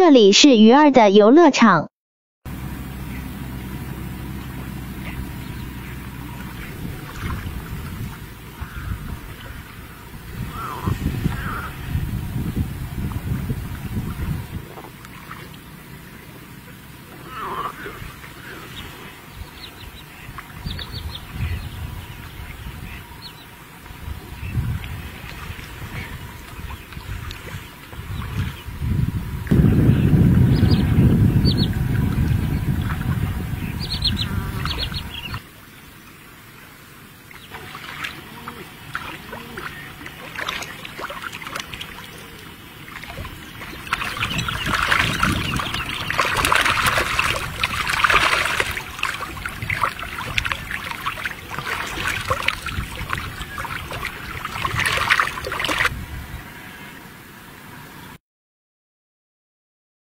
这里是鱼儿的游乐场。